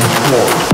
control.